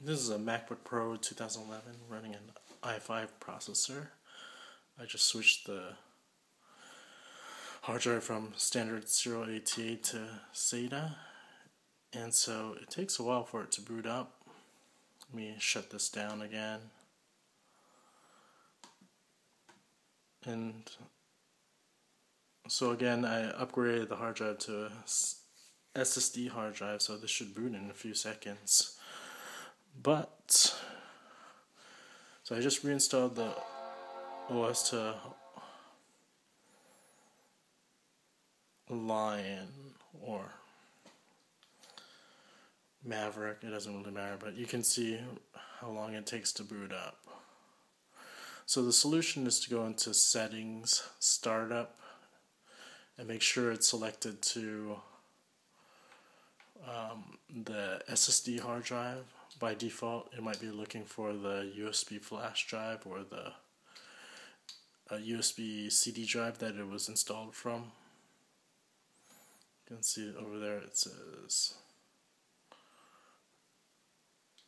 This is a MacBook Pro 2011 running an i5 processor. I just switched the hard drive from standard 088 to SATA and so it takes a while for it to boot up. Let me shut this down again. And so again I upgraded the hard drive to a SSD hard drive so this should boot in a few seconds. But so I just reinstalled the OS to Lion or Maverick, it doesn't really matter, but you can see how long it takes to boot up. So the solution is to go into settings, startup, and make sure it's selected to um, the SSD hard drive by default, it might be looking for the USB flash drive or the USB CD drive that it was installed from. You can see over there it says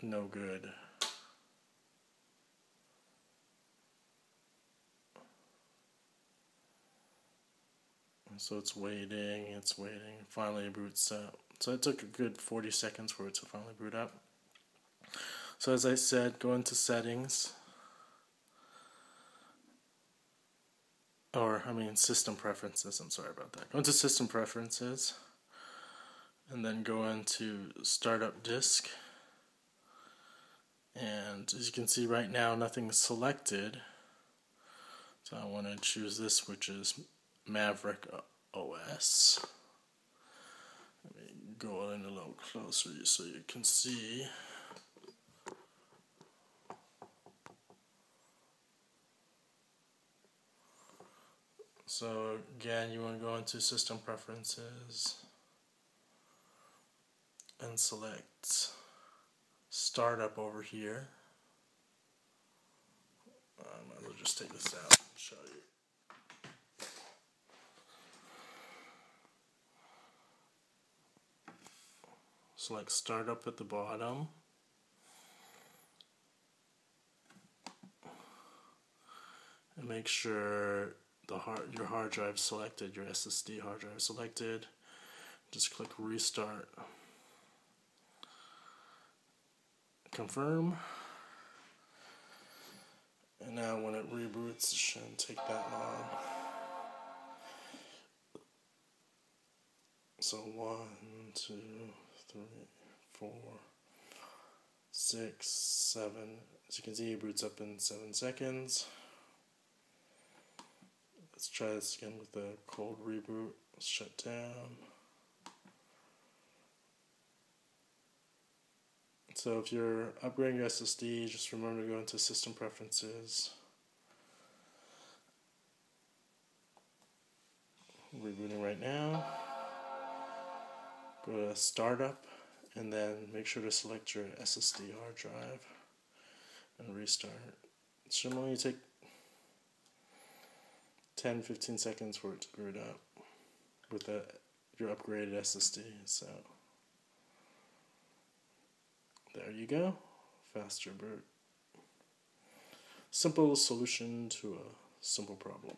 no good. So it's waiting, it's waiting, finally it boots up. So it took a good 40 seconds for it to finally boot up. So as I said, go into settings. Or, I mean, system preferences. I'm sorry about that. Go into system preferences. And then go into startup disk. And as you can see right now, nothing's selected. So I want to choose this, which is Maverick OS. Let me go in a little closer so you can see. So again, you want to go into System Preferences and select Startup over here. Um, I might as well just take this out and show you. Select Startup at the bottom. And make sure the hard your hard drive selected, your SSD hard drive selected. Just click restart. Confirm. And now when it reboots, it shouldn't take that long. So one, two, three, four, six, seven. As you can see, it boots up in seven seconds. Let's try this again with the cold reboot. Let's shut down. So if you're upgrading your SSD, just remember to go into System Preferences. Rebooting right now. Go to Startup and then make sure to select your SSD hard drive and restart. It should only take 10 15 seconds for it to boot up with your upgraded SSD. So there you go, faster boot. Simple solution to a simple problem.